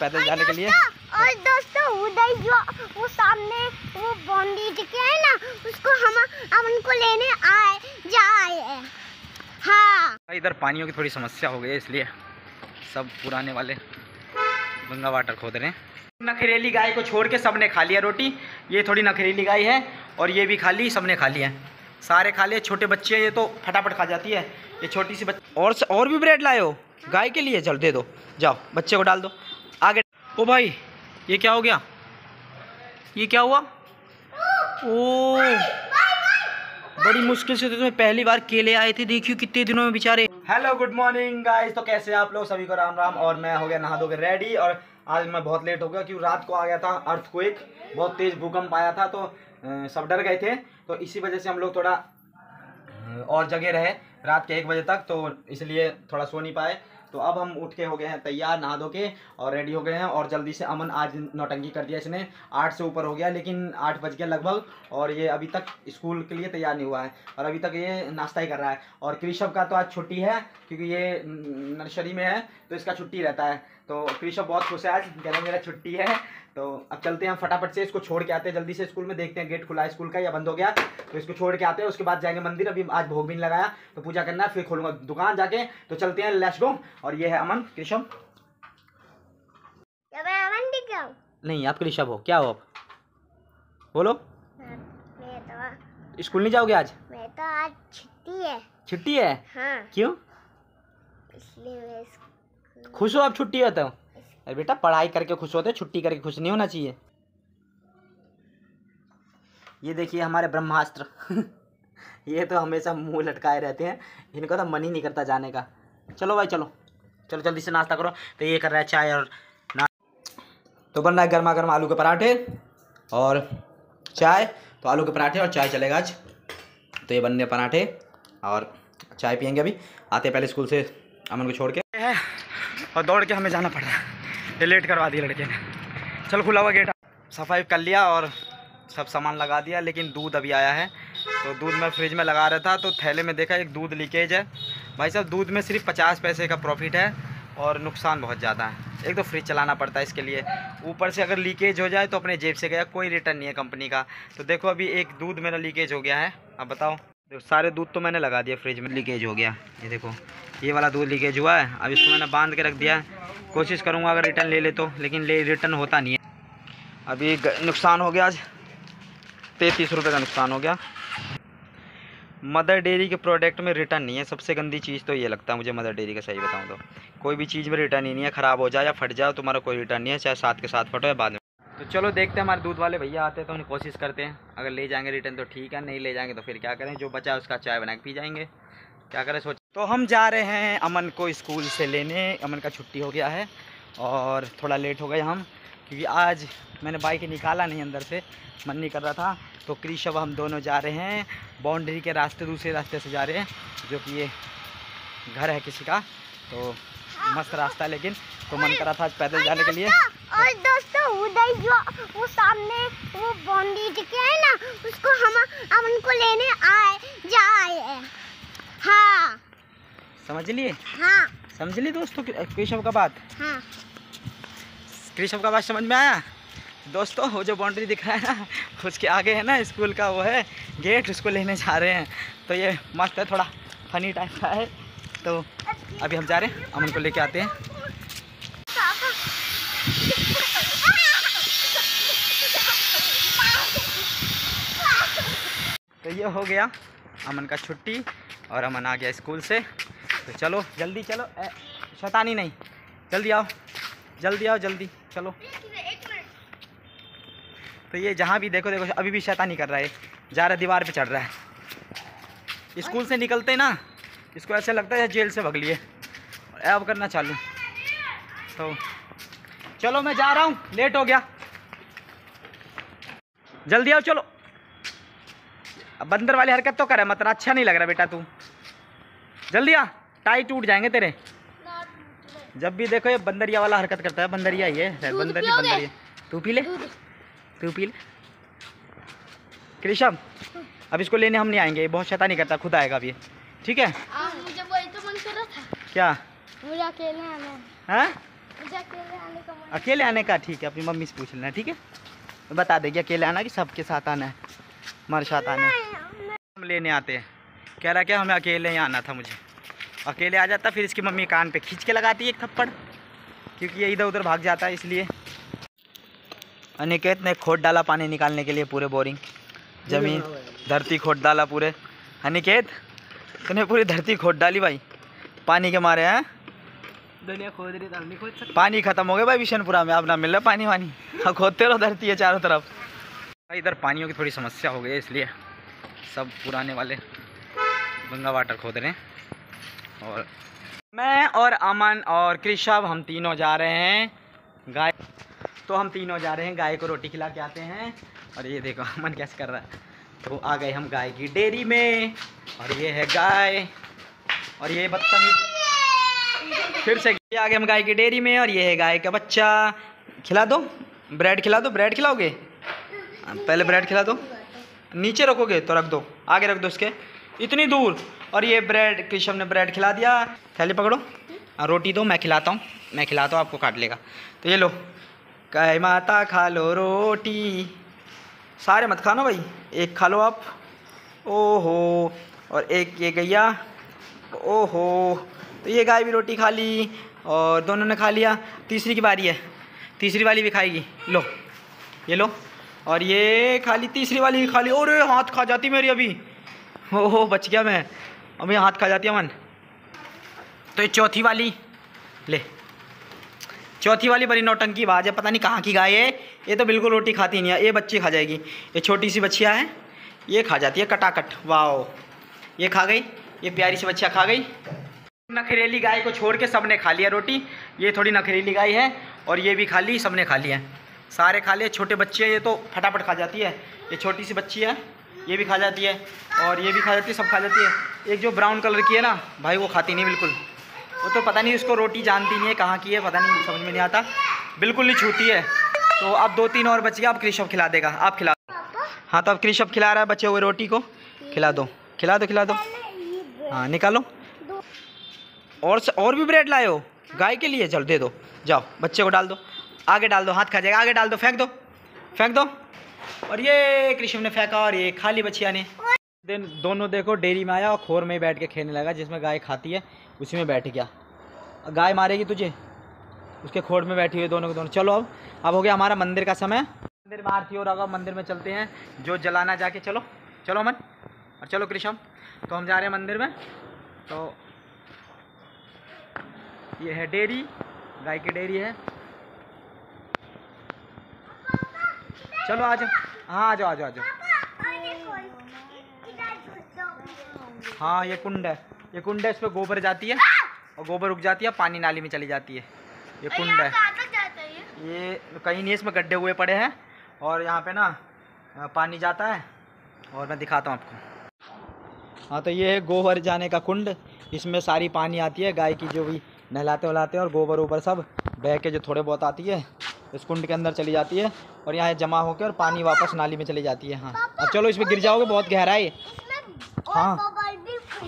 पैदल जाने के लिए। और दोस्तों उधर जो वो सामने वो बॉन्डी दिखे है ना उसको हम हम उनको लेने आए जाए हैं। हाँ। इधर पानियों की थोड़ी समस्या हो गई है इसलिए सब पुराने वाले गंगा वाटर खोद रहे हैं। नखरेली गाय को छोड़ के सबने खा लिया रोटी ये थोड़ी नखरेली गाय है और ये भी खा ली सबने खा लिया। सारे खा लिए छोटे बच्चे हैं ये तो फटाफट खा जाती है। ये छोटी सी बच्ची और और भी ब्रेड लाए हो? गाय के लिए? चल दे दो। जाओ बच्चे को डाल दो। ओ भाई, ये क्या हो गया? ये क्या हुआ? ओ। बड़ी मुश्किल से तो तुम्हें पहली बार केले आए थे, देखियो कितने दिनों में बेचारे। हेलो गुड मॉर्निंग गाइस तो कैसे आप लोग? सभी को राम राम, और मैं हो गया नहा धो के रेडी और आज मैं बहुत लेट हो गया, क्योंकि रात को आ गया था अर्थ अर्थक्वेक बहुत तेज भूकंप आया था तो सब डर गए थे। तो इसी वजह से हम लोग थोड़ा और जगह रहे रात के एक बजे तक तो इसलिए थोड़ा सो नहीं पाए। तो अब हम उठ के हो गए हैं तैयार, नहा धो के और रेडी हो गए हैं और जल्दी से अमन आज नौटंकी कर दिया इसने। आठ से ऊपर हो गया, लेकिन आठ बज गया लगभग और ये अभी तक स्कूल के लिए तैयार नहीं हुआ है और अभी तक ये नाश्ता ही कर रहा है। और कृषभ का तो आज छुट्टी है, क्योंकि ये नर्सरी में है तो इसका छुट्टी रहता है। तो कृषभ बहुत खुश है आज कह रहे मेरा छुट्टी है। तो अब चलते हैं फटाफट से इसको छोड़ के आते हैं जल्दी से स्कूल में देखते हैं गेट खुला है स्कूल का या बंद हो गया तो इसको छोड़ के आते हैं उसके बाद जाएँगे मंदिर अभी आज भोग भी नहीं लगाया तो पूजा करना है फिर खोलूँगा दुकान जाके तो चलते हैं लेट्स गो और ये है अमन कृषभ जब मैं अमन दिख जाऊँ नहीं आप कृषभ हो क्या हो आप? बोलो। मैं तो स्कूल नहीं जाओगे आज? मैं तो आज छुट्टी है। छुट्टी है? हाँ। क्यों? इसलिए मैं खुश हो आप, छुट्टी होते हो। अरे बेटा, पढ़ाई करके खुश होते हो, छुट्टी करके खुश नहीं होना चाहिए। ये देखिए हमारे ब्रह्मास्त्र। ये तो हमेशा मुँह लटकाए रहते हैं, इनका तो मन ही नहीं करता जाने का। चलो भाई, चलो। चलो, जल्दी से नाश्ता करो। तो ये कर रहा है चाय और ना तो बन रहा है गर्मा गर्म आलू के पराठे और चाय। तो आलू के पराठे और चाय चलेगा आज। तो ये बनने पराठे और चाय पियेंगे अभी। आते पहले स्कूल से अमन को छोड़ के। और दौड़ के हमें जाना पड़ रहा है। लेट करवा दिया लड़के ने। चल खुला हुआ गेट। सफ़ाई कर लिया और सब सामान लगा दिया, लेकिन दूध अभी आया है। तो दूध मैं फ्रिज में लगा रहा था तो थैले में देखा एक दूध लीकेज है। भाई साहब, दूध में सिर्फ़ पचास पैसे का प्रॉफिट है और नुकसान बहुत ज़्यादा है। एक तो फ्रिज चलाना पड़ता है इसके लिए। ऊपर से अगर लीकेज हो जाए तो अपने जेब से गया, कोई रिटर्न नहीं है कंपनी का। तो देखो अभी एक दूध मेरा लीकेज हो गया है। अब बताओ। देखो, सारे दूध तो मैंने लगा दिया फ्रिज में। लीकेज हो गया। ये देखो, ये वाला दूध लीकेज हुआ है। अब इसको मैंने बाँध के रख दिया है। कोशिश करूँगा अगर रिटर्न ले ले तो लेकिन ले रिटर्न होता नहीं है। अभी नुकसान हो गया आज। तैंतीस रुपये का नुकसान हो गया। मदर डेयरी के प्रोडक्ट में रिटर्न नहीं है। सबसे गंदी चीज़ तो ये लगता है मुझे मदर डेयरी का, सही बताऊँ तो। कोई भी चीज़ में रिटर्न ही नहीं है। ख़राब हो जाए या फट जाए तुम्हारा कोई रिटर्न नहीं है। चाहे साथ के साथ फटो या बाद में तो चलो देखते हैं, हमारे दूध वाले भैया आते हैं तो उन्हें कोशिश करते हैं। अगर ले जाएँगे रिटर्न तो ठीक है, नहीं ले जाएँगे तो फिर क्या करें? जो बचा उसका चाय बना के पी जाएँगे। क्या करें? सोच तो हम जा रहे हैं अमन को स्कूल से लेने। अमन का छुट्टी हो गया है और थोड़ा लेट हो गए हम, क्योंकि आज मैंने बाइक निकाला नहीं अंदर से। मन नहीं कर रहा था। तो कृषभ हम दोनों जा रहे हैं। बाउंड्री के रास्ते, दूसरे रास्ते से जा रहे हैं, जो कि ये घर है किसी का। तो मस्त रास्ता है लेकिन। तो मन करा था आज पैदल जाने के लिए। और दोस्तों उधर जो वो सामने वो बॉन्डी दिखे है ना उसको हम हम उनको लेने आए जाए हैं। हाँ। समझ लिए? हाँ। समझ ली दोस्तों कृषभ का बात? हाँ। कृषभ का बात समझ में आया? दोस्तों वो जो बाउंड्री दिख रहा है ना उसके आगे है ना स्कूल का वो है गेट उसको लेने जा रहे हैं। तो ये मस्त है थोड़ा फनी टाइप का है। तो अभी हम जा रहे हैं अमन को लेके आते हैं तो ये हो गया अमन का छुट्टी और अमन आ गया स्कूल से। तो चलो जल्दी चलो। ए, शैतानी नहीं। जल्दी आओ। जल्दी आओ जल्दी। चलो। तो ये जहाँ भी देखो देखो अभी भी शैतानी कर रहा है। जा रहा दीवार पे चढ़ रहा है। स्कूल से निकलते ना इसको ऐसा लगता है जेल से भग लिए। अब करना चालू। तो चलो मैं जा रहा हूँ। लेट हो गया। जल्दी आओ चलो। बंदर वाली हरकत तो करे मतलब अच्छा नहीं लग रहा बेटा तू। जल्दी आ टाई टूट जाएँगे तेरे। जब भी देखो ये बंदरिया वाला हरकत करता है बंदरिया ही है। बंदर ही पियोगे? बंदरिया तू पी ले तू पी ले। कृषभ अब इसको लेने हम नहीं आएँगे ये बहुत शैतानी करता खुद आएगा अब ये। ठीक है? मुझे वही तो मन कर रहा था। क्या? मुझे अकेले आना हैं। मुझे अकेले आने का अकेले आने का ठीक है अपनी मम्मी से पूछ लेना ठीक है? बता देगी अकेले आना कि सबके साथ आना है। हमारे साथ आना। हम लेने आते हैं। कह रहा क्या हमें अकेले ही आना था मुझे। अकेले आ जाता फिर इसकी मम्मी कान पे खींच के लगाती है एक थप्पड़ क्योंकि ये इधर उधर भाग जाता है इसलिए। अनिकेत ने खोद डाला पानी निकालने के लिए पूरे बोरिंग। ज़मीन धरती खोद डाला पूरे। अनिकेत तूने पूरी धरती खोद डाली भाई। पानी के मारे हैं? दुनिया खोद रही तो खोद पानी खत्म हो गया भाई बिशनपुरा में। अब ना मिल रहा पानी वानी अब खोदते रहो धरती है चारों तरफ़। इधर पानियों की थोड़ी समस्या हो गई है, इसलिए सब पुराने वाले गंगा वाटर खोद रहे हैं। और मैं और अमन और कृषभ, हम तीनों जा रहे हैं गाय तो हम तीनों जा रहे हैं गाय को रोटी खिला के आते हैं। और ये देखो, अमन कैसे कर रहा है। तो आ गए हम गाय की डेयरी में, और ये है गाय। और ये बदतमीज फिर से आ गए हम गाय की डेयरी में, और ये है गाय का बच्चा। खिला दो, ब्रेड खिला दो, ब्रेड खिलाओगे? पहले ब्रेड खिला दो। नीचे रखोगे तो रख दो। आगे रख दो इसके। इतनी दूर। और ये ब्रेड कृष्ण ने ब्रेड खिला दिया। थैली पकड़ो। रोटी दो, मैं खिलाता हूँ। मैं खिलाता हूँ, आपको काट लेगा। तो ये लो। कह माता, खा लो रोटी। सारे मत खाना भाई। एक खा लो आप। ओहो। और एक ये गैया। ओहो। तो ये गाय भी रोटी खा ली। और दोनों ने खा लिया। तीसरी की बारी है। तीसरी वाली भी खाएगी। लो। ये लो। और ये खा ली तीसरी वाली भी खा ली और हाथ खा जाती मेरी अभी। ओहो बच गया मैं। अभी हाथ खा जाती है मन। तो ये चौथी वाली, ले। चौथी वाली बड़ी नौटंकी बाज है, पता नहीं कहाँ की गाय है। ये तो बिल्कुल रोटी खाती नहीं है। ये बच्ची खा जाएगी। ये छोटी सी बच्चिया है, ये खा जाती है कटाकट। वाओ। ये खा गई, ये प्यारी सी बच्चिया खा गई। नखरेली गाय को छोड़ के सबने खा लिया रोटी। ये थोड़ी नखरेली गाय है और ये भी खा ली, सबने खा लिया। सारे खा लिए छोटे बच्चे हैं ये तो फटाफट खा जाती है। ये छोटी सी बच्ची है ये भी खा जाती है और ये भी खा जाती है सब खा जाती है। एक जो ब्राउन कलर की है ना भाई वो खाती नहीं बिल्कुल। वो तो पता नहीं उसको रोटी जानती नहीं है कहाँ की है पता नहीं समझ में नहीं आता। बिल्कुल नहीं छूती है। तो अब दो तीन और बच गया अब कृषभ खिला देगा आप खिला दो। हाँ तो अब कृषभ खिला रहा है बचे हुए रोटी को। खिला दो खिला दो खिला दो। हाँ निकालो। और और भी ब्रेड लाए हो? गाय के लिए? चल दे दो। जाओ बच्चे को डाल दो। आगे डाल दो, हाथ खा जाएगा। आगे डाल दो, फेंक दो फेंक दो। और ये कृष्ण ने फेंका और ये खाली बछिया ने। दिन दोनों देखो डेयरी में आया और खोर में बैठ के खेलने लगा, जिसमें गाय खाती है, उसी में बैठ गया। गाय मारेगी तुझे? उसके खोर में बैठी हुई दोनों के दोनों। चलो अब अब हो गया हमारा मंदिर का समय। मंदिर में आरती हो रहा होगा मंदिर में चलते हैं, जो जलाना जाके। चलो चलो अमन, और चलो कृष्ण तो हम जा रहे हैं मंदिर में। तो ये है डेयरी गाय की डेयरी है। चलो आ जाओ। हाँ आ जाओ आ जाओ आ जाओ। हाँ ये कुंड है। ये कुंड है इस पर गोबर जाती है और गोबर उग जाती है पानी नाली में चली जाती है। ये कुंड है। है। ये ये कहीं नहीं इसमें गड्ढे हुए पड़े हैं और यहाँ पे ना पानी जाता है और मैं दिखाता हूँ आपको। हाँ तो ये है गोबर जाने का कुंड। इसमें सारी पानी आती है गाय की जो भी नहलाते वहलाते हैं और गोबर ऊबर सब बह के जो थोड़े बहुत आती है इस कुंड के अंदर चली जाती है और यहाँ जमा होकर और पानी वापस नाली में चली जाती है हाँ। अब चलो, इसमें गिर जाओगे, बहुत गहरा है। हाँ। हाँ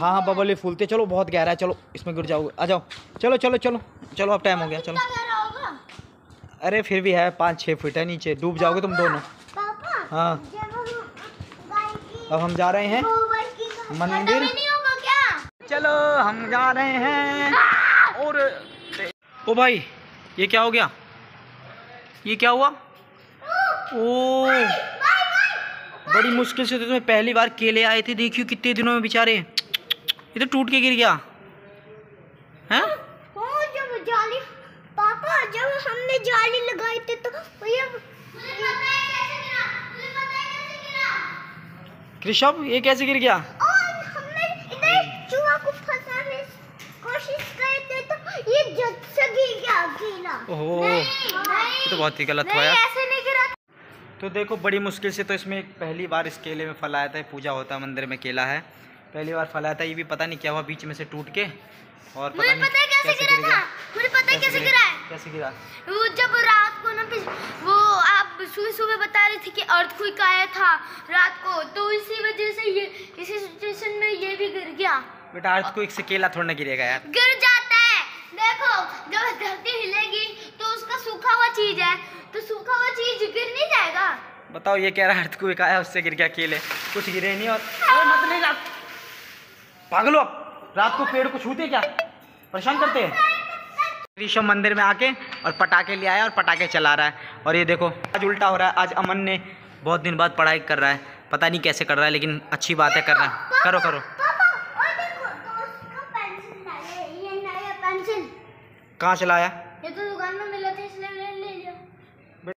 हाँ बबल भी फूलते चलो, बहुत गहरा है चलो, इसमें गिर जाओगे। आ जाओ। चलो चलो चलो चलो, अब टाइम हो गया, चलो। अरे, फिर भी है, पाँच छः फीट है नीचे। डूब जाओगे तुम दोनों। हाँ। अब हम जा रहे हैं मंदिर। चलो, हम जा रहे हैं और ओ भाई, ये क्या हो गया? ये क्या हुआ? ओ बड़ी मुश्किल से तो तुम्हें पहली बार केले आए थे देखियो कितने दिनों में बेचारे। ये तो टूट के गिर गया। हैं? जब जाली पापा जब हमने जाली लगाई थी तो ये ये कैसे गिर गया? और हमने इधर चूहा को फंसाने की कोशिश करे थे तो ये जग से गिर गया ओहो। ये तो बहुत ही गलत हुआ यार। तो देखो बड़ी मुश्किल से तो इसमें पहली बार इस केले में फल आया था पूजा होता है मंदिर में केला है। पहली बार फल आया था ये भी पता नहीं क्या हुआ बीच में से टूट के और पता नहीं पता है कैसे गिरा था। मुझे पता है कैसे गिरा है। कैसे गिरा? वो जब रात को ना वो आप सुबह सुबह बता रहे थे कि अर्थ कोई आया था रात को तो इसी वजह से ये इसी सिचुएशन में ये भी गिर गया। बेटा अर्थ को एक से केला थोड़ा ना गिरेगा यार। गिर जाता है। देखो जब धरती जाए तो सूखा हुआ चीज़ गिर नहीं जाएगा। बताओ ये कह रहा है अर्थ को आया उससे गिर गया केले कुछ गिरे नहीं और अरे मत नहीं रात पागलो रात को पेड़ को छूते क्या? परेशान करते हैं। ऋषभ मंदिर में आके और पटाखे ले आया और पटाखे चला रहा है। और ये देखो आज उल्टा हो रहा है। आज अमन ने बहुत दिन बाद पढ़ाई कर रहा है। पता नहीं कैसे कर रहा है लेकिन अच्छी बात है कर रहा है। करो करो। पापा और देखो दोस्त पेंसिल ये नया पेंसिल। कहाँ चलाया